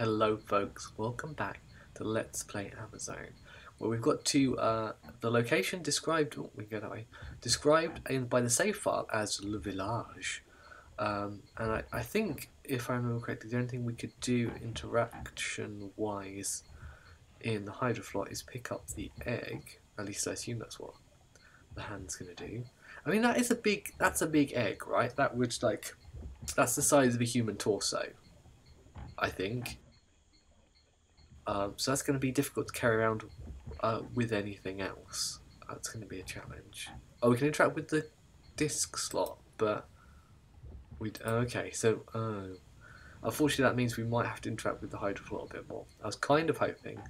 Hello folks, welcome back to Let's Play Amerzone. Where we've got to uh, the location described, oh, we go that way, described in, by the save file as Le Village. Um, and I, I think, if I remember correctly, the only thing we could do interaction-wise in the Hydroflot is pick up the egg. At least I assume that's what the hand's going to do. I mean, that is a big, that's a big egg, right? That would, like, that's the size of a human torso. I think. Um, so that's going to be difficult to carry around uh, with anything else. That's going to be a challenge. Oh, we can interact with the disk slot, but we okay. So, oh, unfortunately, that means we might have to interact with the Hydroflot a bit more. I was kind of hoping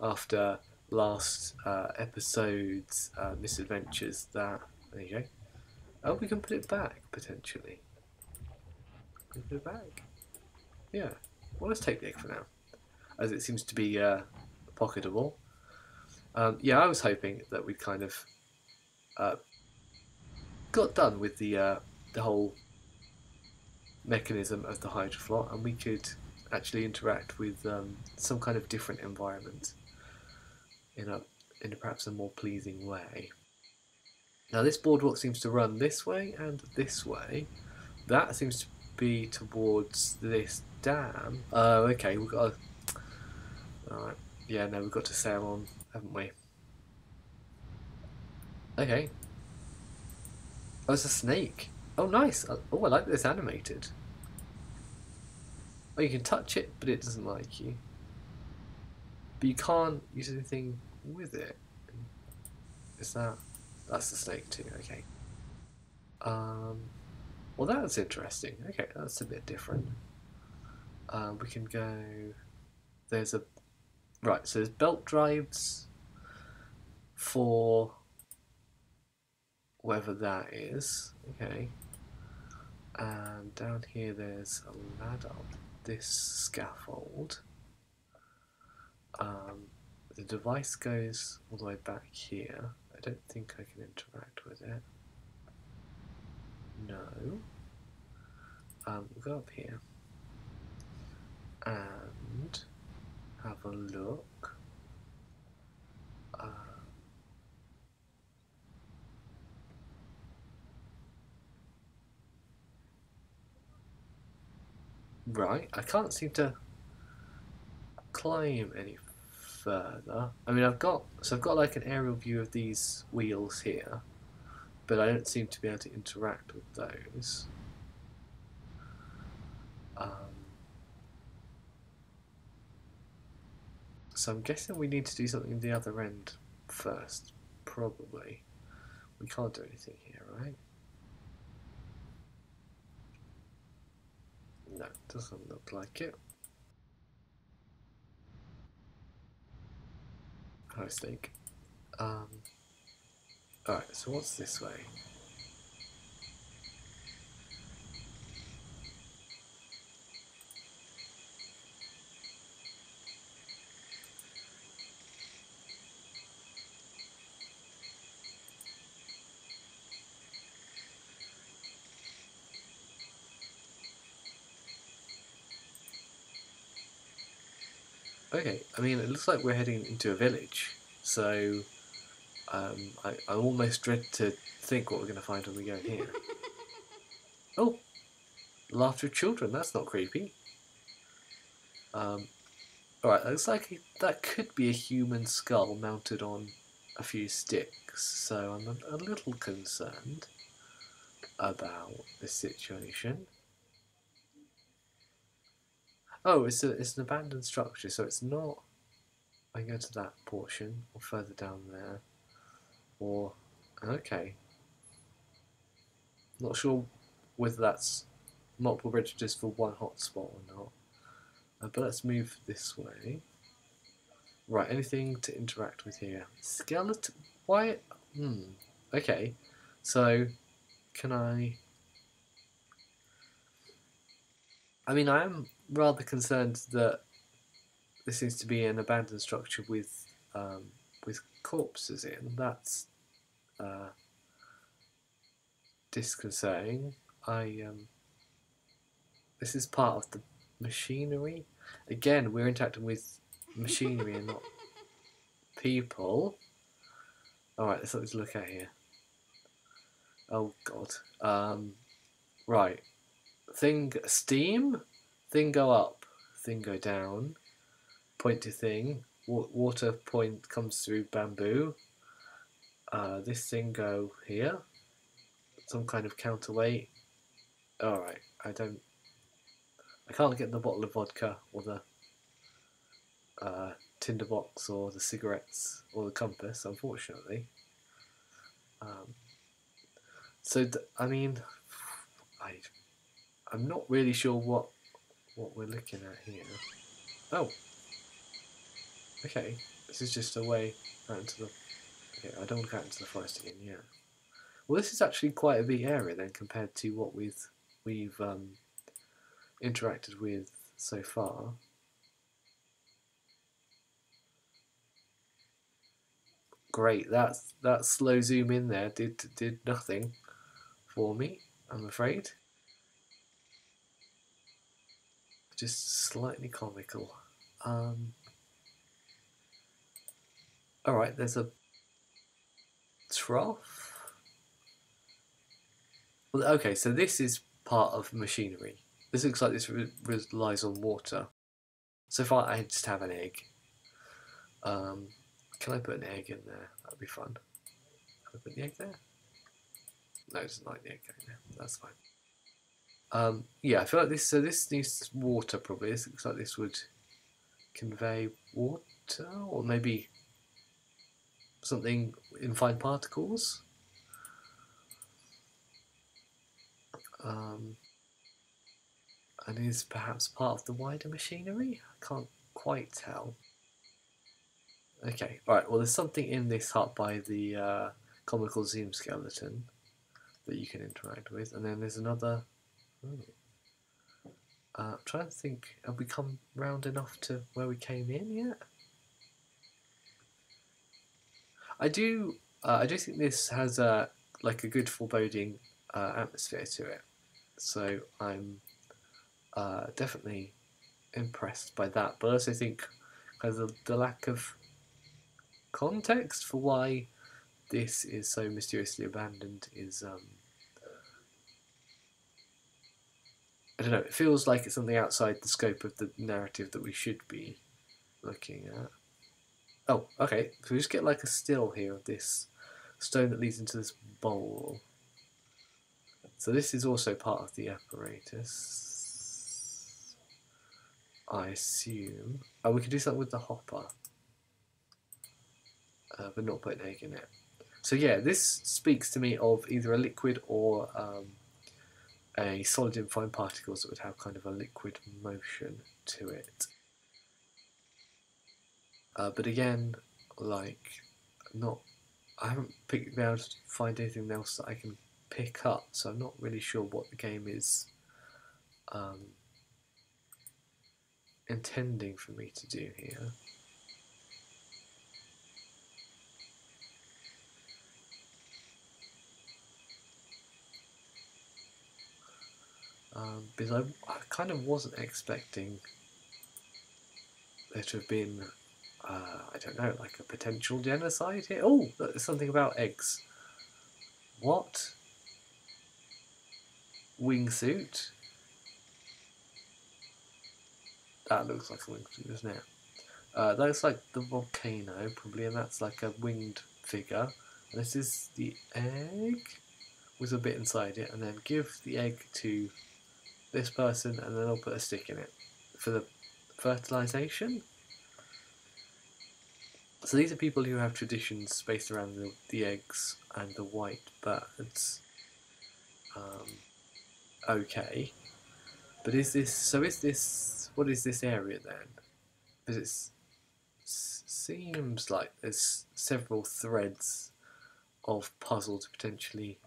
after last uh, episode's uh, misadventures that there you go. Oh, we can put it back potentially. Put it back. Yeah. Well, let's take the egg for now, as it seems to be uh, pocketable. Um, yeah, I was hoping that we'd kind of uh, got done with the uh, the whole mechanism of the hydroflot, and we could actually interact with um, some kind of different environment in a in a perhaps a more pleasing way. Now this boardwalk seems to run this way and this way. That seems to be towards this dam. Oh, okay, we've got to... Alright, yeah, no, we've got to sail on, haven't we? Okay. Oh, it's a snake. Oh, nice. Oh, I like this animated. Oh, you can touch it, but it doesn't like you. But you can't use anything with it. Is that... That's the snake too, okay. Um... Well, that's interesting. Okay, that's a bit different. Uh, we can go. There's a right. So there's belt drives for whatever that is. Okay. And down here there's a ladder on this scaffold. Um, the device goes all the way back here. I don't think I can interact with it. No. Um, we'll go up here and have a look. Uh, right, I can't seem to climb any further. I mean, I've got so I've got like an aerial view of these wheels here but I don't seem to be able to interact with those. So I'm guessing we need to do something at the other end first, probably. We can't do anything here, right? No, doesn't look like it. I think. Um, Alright, so what's this way? Okay, I mean, it looks like we're heading into a village, so um, I, I almost dread to think what we're going to find when we go here. oh, laughter of children. That's not creepy. Um, Alright, looks like that could be a human skull mounted on a few sticks, so I'm a, a little concerned about this situation. Oh, it's, a, it's an abandoned structure, so it's not... I go to that portion, or further down there. Or, okay. Not sure whether that's multiple registers for one hotspot or not. Uh, but let's move this way. Right, anything to interact with here? Skeleton? Why? Hmm. Okay. So, can I... I mean, I am rather concerned that this seems to be an abandoned structure with um, with corpses in. That's uh, disconcerting. I um, this is part of the machinery. Again, we're interacting with machinery and not people. Alright, let's let's look at here. Oh god. Um, right. Thing steam, thing go up, thing go down. Point to thing. Wa- water point comes through bamboo. Uh, this thing go here. Some kind of counterweight. Alright, I don't. I can't get the bottle of vodka or the uh, tinderbox or the cigarettes or the compass, unfortunately. Um, so I mean, I I'm not really sure what what we're looking at here. Oh, okay. This is just a way out into the. Okay, I don't want to go out into the forest again. Yeah. Well, this is actually quite a big area then compared to what we've we've um, interacted with so far. Great, that's that slow zoom in there did did nothing for me, I'm afraid. Just slightly comical. Um, all right, there's a trough. Well, okay, so this is part of machinery. This looks like this re- relies on water. So far, I just have an egg. Um, can I put an egg in there? That'd be fun. Can I put the egg there? No, it doesn't like the egg there. That's fine. Um, yeah, I feel like this. So this needs water probably. This looks like this would convey water, or maybe something in fine particles. Um, and is perhaps part of the wider machinery. I can't quite tell. Okay, alright, Well, there's something in this hut by the uh, comical zoom skeleton that you can interact with, and then there's another. Oh. Uh, I'm trying to think. Have we come round enough to where we came in yet? I do. Uh, I do think this has a like a good foreboding uh, atmosphere to it. So I'm uh, definitely impressed by that. But I also think kind of the, the lack of context for why this is so mysteriously abandoned is um, I don't know. It feels like it's something outside the scope of the narrative that we should be looking at. Oh, okay. So we just get like a still here of this stone that leads into this bowl. So this is also part of the apparatus. I assume. Oh, we could do something with the hopper. Uh, but not put an egg in it. So yeah, this speaks to me of either a liquid or um, a solid in fine particles that would have kind of a liquid motion to it. Uh, but again, like, not, I haven't picked, been able to find anything else that I can pick up, so I'm not really sure what the game is um, intending for me to do here. Um, because I, I kind of wasn't expecting there to have been, uh, I don't know, like a potential genocide here. Oh, there's something about eggs. What? Wingsuit? That looks like a wingsuit, doesn't it? Uh, that looks like the volcano, probably, and that's like a winged figure. And this is the egg with a bit inside it, and then give the egg to this person, and then I'll put a stick in it for the fertilization. So these are people who have traditions based around the, the eggs and the white birds. Um, okay, but is this so? Is this what is this area then? Because it seems like there's several threads of puzzle to potentially.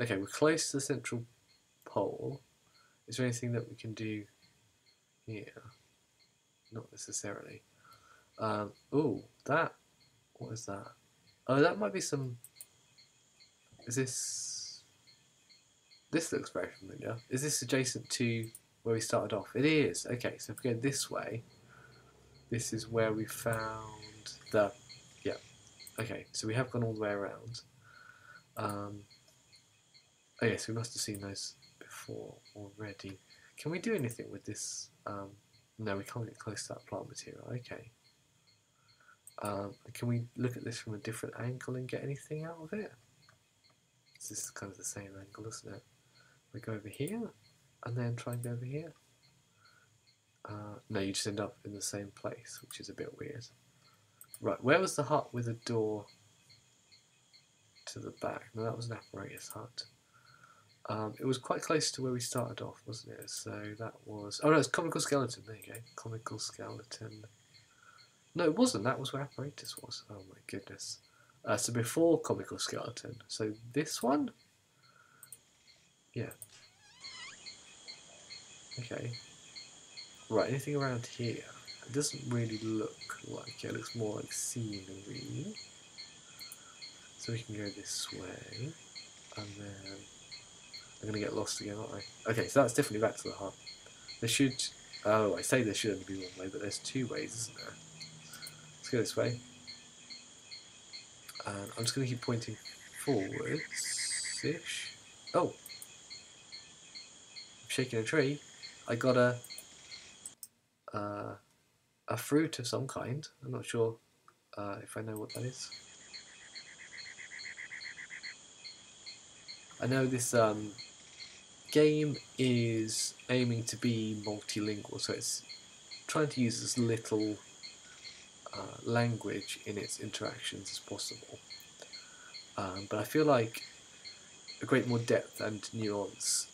Okay, we're close to the central pole. Is there anything that we can do here? Not necessarily. Oh, that. What is that? Oh, that might be some. Is this. This looks very familiar. Is this adjacent to where we started off? It is. Okay, so if we go this way, this is where we found the... Yeah. Okay, so we have gone all the way around. Um, oh yes, we must have seen those before already. Can we do anything with this? Um, no, we can't get close to that plant material. Okay. Um, can we look at this from a different angle and get anything out of it? This is kind of the same angle, isn't it? We go over here, and then try and go over here. Uh, no, you just end up in the same place, which is a bit weird. Right, where was the hut with a door to the back? No, that was an apparatus hut. Um, it was quite close to where we started off, wasn't it? So that was... Oh no, it's Comical Skeleton. There you go. Comical Skeleton. No, it wasn't. That was where Apparatus was. Oh my goodness. Uh, so before Comical Skeleton. So this one? Yeah. Okay. Right, anything around here? It doesn't really look like it. It looks more like scenery. So we can go this way. And then... I'm going to get lost again, aren't I? Okay, so that's definitely back to the hut. There should... Oh, I say there should only be one way, but there's two ways, isn't there? Let's go this way. And I'm just going to keep pointing forwards-ish. Oh! I'm shaking a tree. I got a... Uh, a fruit of some kind. I'm not sure uh, if I know what that is. I know this um, game is aiming to be multilingual, so it's trying to use as little uh, language in its interactions as possible. Um, but I feel like a great more depth and nuance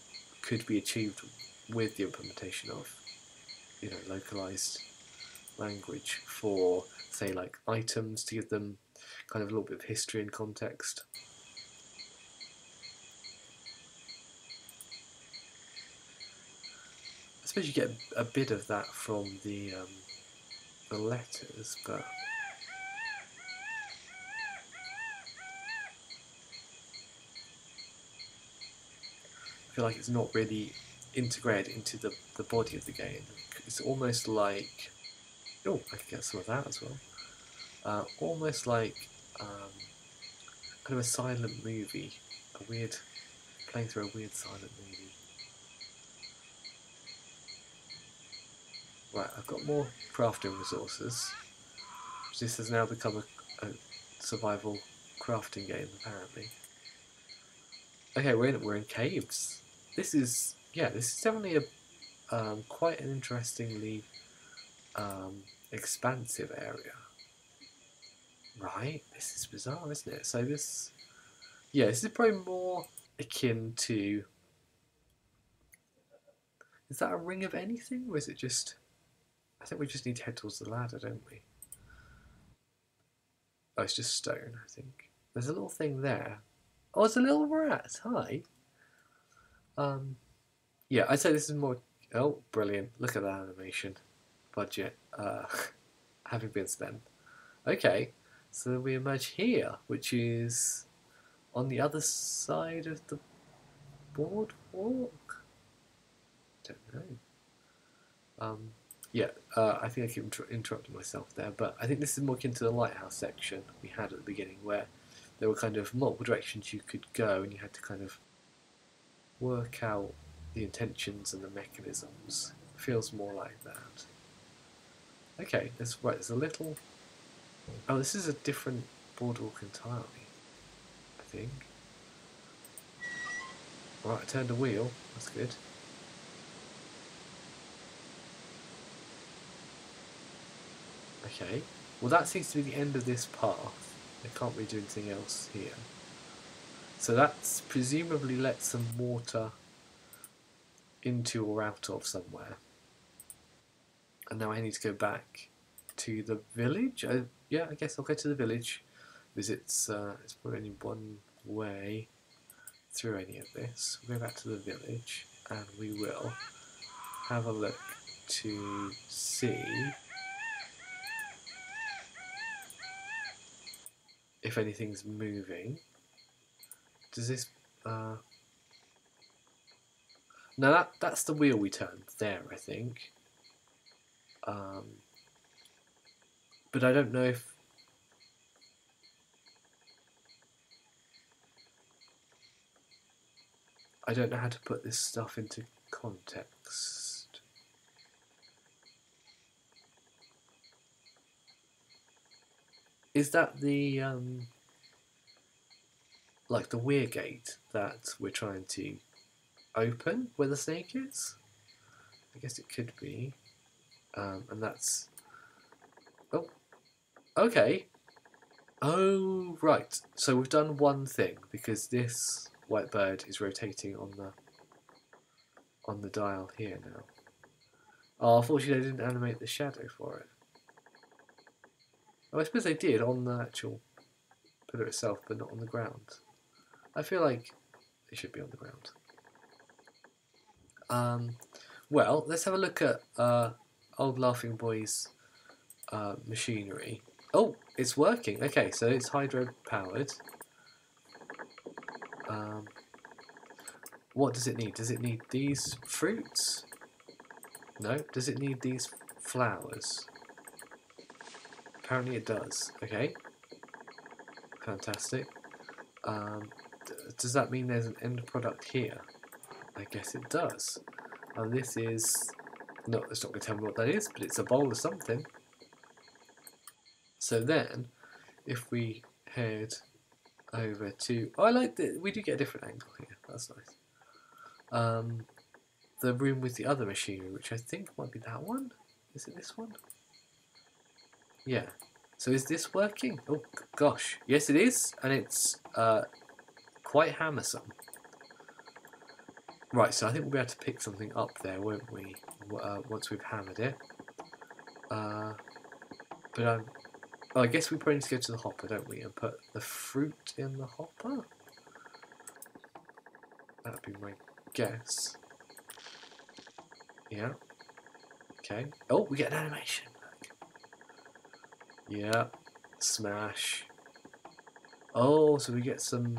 could be achieved with the implementation of, you know, localized language for, say, like items to give them kind of a little bit of history and context. I suppose you get a, bit of that from the um, the letters, but I feel like it's not really integrated into the, the body of the game. It's almost like oh, I can get some of that as well. Uh, almost like um, kind of a silent movie, a weird playing through a weird silent movie. Right, I've got more crafting resources. This has now become a, a survival crafting game, apparently. Okay, we're in, we're in caves. This is, yeah, this is definitely a um, quite an interestingly um, expansive area. Right, this is bizarre, isn't it? So this, yeah, this is probably more akin to. Is that a ring of anything, or is it just? I think we just need to head towards the ladder, don't we? Oh, it's just stone, I think. There's a little thing there. Oh, it's a little rat. Hi. Um, yeah, I'd say this is more... Oh, brilliant. Look at that animation. Budget uh, having been spent. Okay, so we emerge here, which is on the other side of the boardwalk? Don't know. Um, yeah, uh, I think I keep inter interrupting myself there, but I think this is more akin to the lighthouse section we had at the beginning, where there were kind of multiple directions you could go, and you had to kind of work out the intentions and the mechanisms. It feels more like that. Okay, that's right. There's a little. Oh, this is a different boardwalk entirely. I think. Right, I turned a wheel. That's good. Okay, well that seems to be the end of this path. I can't really do anything else here. So that's presumably let some water into or out of somewhere. And now I need to go back to the village. I, yeah, I guess I'll go to the village. Because it's, uh, it's probably only one way through any of this. We'll go back to the village and we will have a look to see if anything's moving. Does this... Uh... Now that that's the wheel we turned there, I think. Um, but I don't know if I don't know how to put this stuff into context. Is that the um, like the weir gate that we're trying to open where the snake is? I guess it could be. Um, and that's oh okay. Oh right. So we've done one thing because this white bird is rotating on the on the dial here now. Oh, unfortunately, I didn't animate the shadow for it. Oh, I suppose they did on the actual pillar itself, but not on the ground. I feel like it should be on the ground. Um, well, let's have a look at uh, Old Laughing Boy's uh, machinery. Oh, it's working. Okay, so it's hydro powered. Um, what does it need? Does it need these fruits? No. Does it need these flowers? Apparently it does. Okay. Fantastic. Um, does that mean there's an end product here? I guess it does. And this is... No, it's not going to tell me what that is, but it's a bowl of something. So then, if we head over to... Oh, I like that. We do get a different angle here. That's nice. Um, the room with the other machinery, which I think might be that one. Is it this one? Yeah. So is this working? Oh, gosh. Yes, it is. And it's uh, quite hammersome. Right, so I think we'll be able to pick something up there, won't we? Uh, once we've hammered it. Uh, but Oh, I guess we probably need to go to the hopper, don't we? And put the fruit in the hopper? That'd be my guess. Yeah. Okay. Oh, we get an animation. Yeah. Smash. Oh, so we get some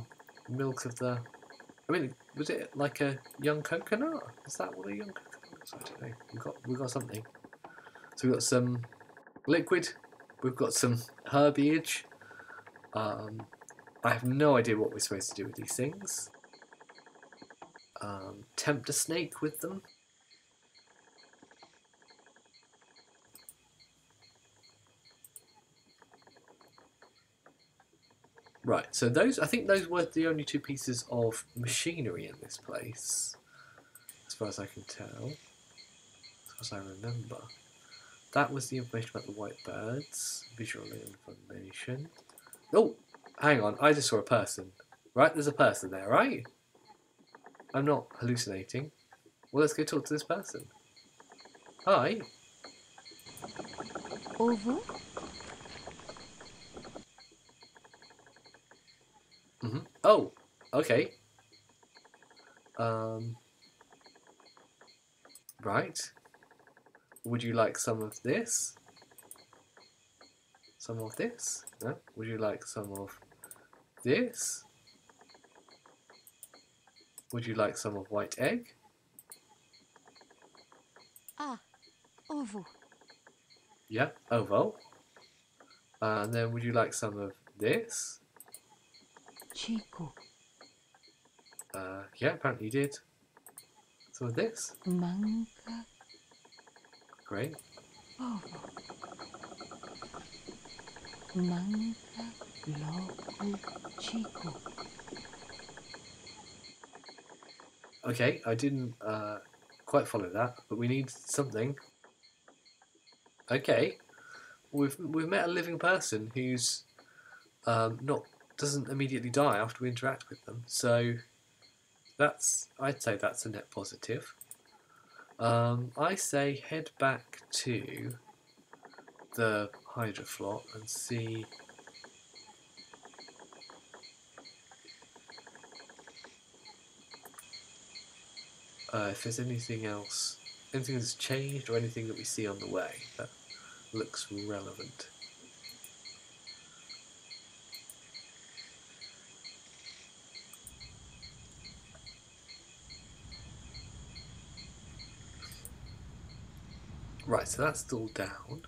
milk of the... I mean, was it like a young coconut? Is that what a young coconut is? I don't know. We got we got something. So we've got some liquid We've got some herbiage. Um, I have no idea what we're supposed to do with these things. Um, tempt a snake with them. Right, so those I think those were the only two pieces of machinery in this place, as far as I can tell, as far as I remember. That was the information about the white birds. Visual information. Oh, hang on. I just saw a person. Right, there's a person there, right? I'm not hallucinating. Well, let's go talk to this person. Hi. Over. Mm -hmm. Oh, okay. Um. Right. Would you like some of this? Some of this? No? Would you like some of this? Would you like some of white egg? Ah, ovo. Yeah, ovo. Uh, and then would you like some of this? Chico. Uh, yeah, apparently you did. So this? Manga. Great. Oh. Manga loco chico. Okay, I didn't uh, quite follow that, but we need something. Okay, we've we've met a living person who's um, not doesn't immediately die after we interact with them. So that's I'd say that's a net positive. Um, I say head back to the hydroflot and see uh, if there's anything else, anything that's changed or anything that we see on the way that looks relevant. Right, so that's still down.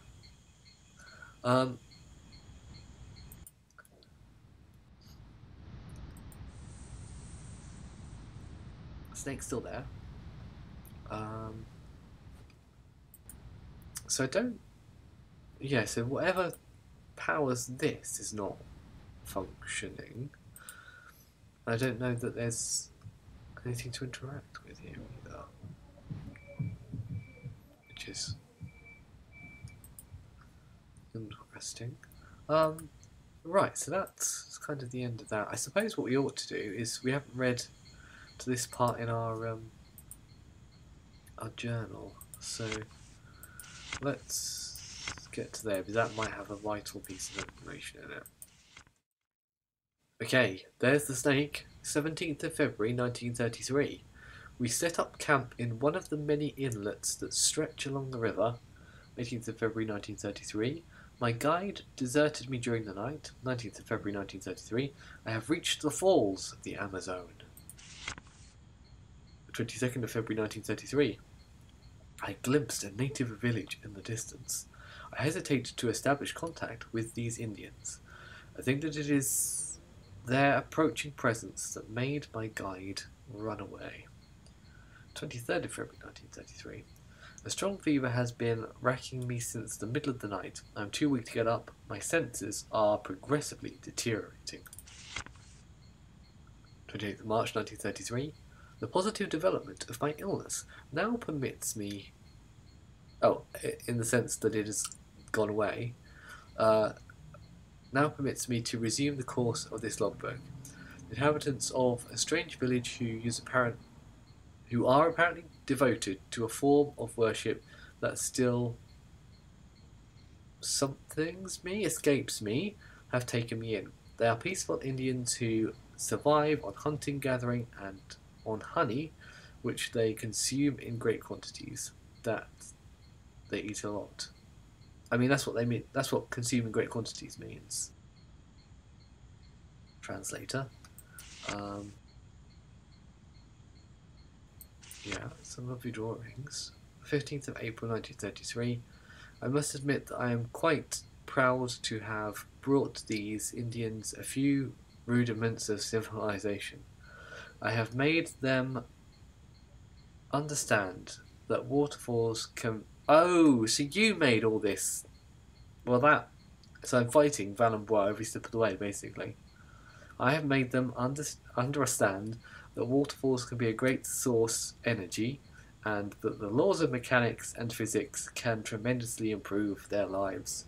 Um, snake's still there. Um, so I don't. Yeah, so whatever powers this is not functioning. I don't know that there's anything to interact with here either. Which is interesting. Um, right, so that's kind of the end of that. I suppose what we ought to do is we haven't read to this part in our um, our journal, so let's get to there because that might have a vital piece of information in it. Okay, there's the snake. 17th of February 1933. We set up camp in one of the many inlets that stretch along the river. 18th of February 1933. My guide deserted me during the night. 19th of February 1933. I have reached the falls of the Amerzone. 22nd of February 1933. I glimpsed a native village in the distance. I hesitate to establish contact with these Indians. I think that it is their approaching presence that made my guide run away. 23rd of February 1933. A strong fever has been racking me since the middle of the night. I am too weak to get up. My senses are progressively deteriorating. 28th March 1933. The positive development of my illness now permits me. Oh, in the sense that it has gone away. Uh, now permits me to resume the course of this logbook. The inhabitants of a strange village who use apparent who are apparently devoted to a form of worship that still something's me escapes me have taken me in. They are peaceful Indians who survive on hunting, gathering, and on honey, which they consume in great quantities. That they eat a lot. I mean, that's what they mean. That's what consuming great quantities means. Translator. Um, yeah, some lovely drawings. 15th of April 1933. I must admit that I am quite proud to have brought these Indians a few rudiments of civilization. I have made them understand that waterfalls can Oh, so you made all this. Well, that. So I'm fighting Valembois every step of the way, basically. I have made them under, understand that waterfalls can be a great source energy, and that the laws of mechanics and physics can tremendously improve their lives.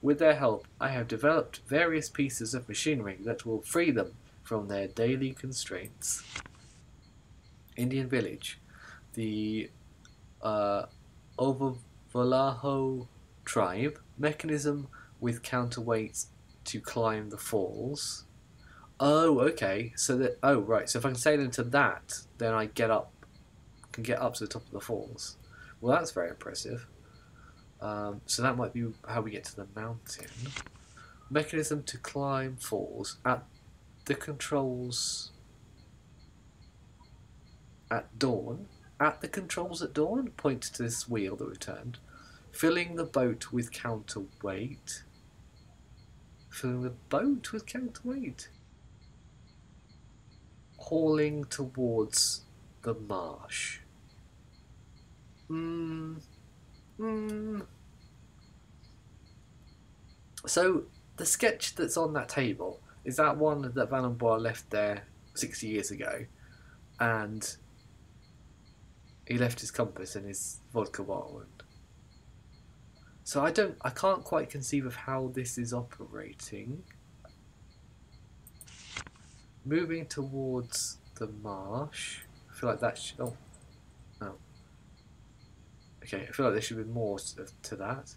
With their help, I have developed various pieces of machinery that will free them from their daily constraints. Indian village. The uh, Ovalaho tribe mechanism with counterweights to climb the falls. Oh, okay. So that oh right. So if I can sail into that, then I get up, can get up to the top of the falls. Well, that's very impressive. Um, so that might be how we get to the mountain. Mechanism to climb falls at the controls at dawn at the controls at dawn, point to this wheel that we've turned, filling the boat with counterweight. Filling the boat with counterweight. Hauling towards the marsh. Hmm. Hmm. So, the sketch that's on that table, is that one that Valembois left there 60 years ago? And he left his compass and his vodka bottle. So I don't, I can't quite conceive of how this is operating. Moving towards the marsh. I feel like that should. Oh, no. Okay, I feel like there should be more to that.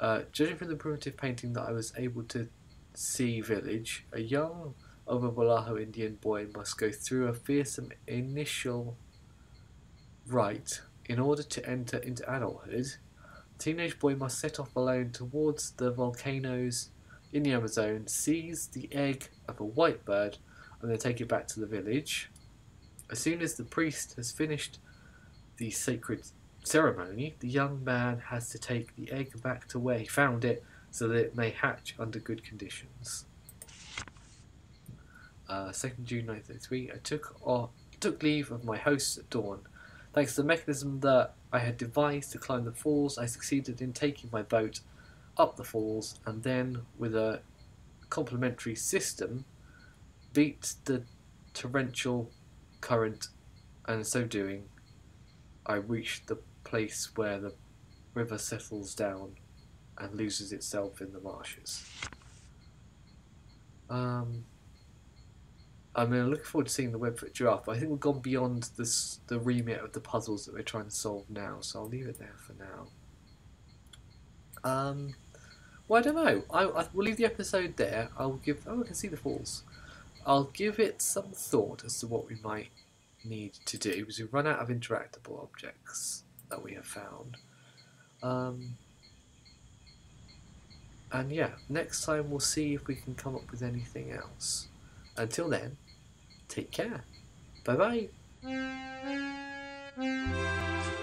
Uh, judging from the primitive painting that I was able to see village, a young Ovalaho Indian boy must go through a fearsome initial rite in order to enter into adulthood, the teenage boy must set off alone towards the volcanoes in the Amerzone, seize the egg of a white bird, and then take it back to the village. As soon as the priest has finished the sacred ceremony, the young man has to take the egg back to where he found it so that it may hatch under good conditions. Uh, 2nd June 1933, I took, or, took leave of my hosts at dawn. Thanks to the mechanism that I had devised to climb the falls, I succeeded in taking my boat up the falls and then, with a complementary system, beat the torrential current, and so doing, I reached the place where the river settles down and loses itself in the marshes. Um, I mean, I'm looking forward to seeing the Webfoot giraffe, I think we've gone beyond this, the remit of the puzzles that we're trying to solve now, so I'll leave it there for now. Um, well, I don't know. I, I we'll leave the episode there. I'll give. Oh, I can see the falls. I'll give it some thought as to what we might need to do because we've run out of interactable objects that we have found. Um, and yeah, next time we'll see if we can come up with anything else. Until then, take care. Bye bye.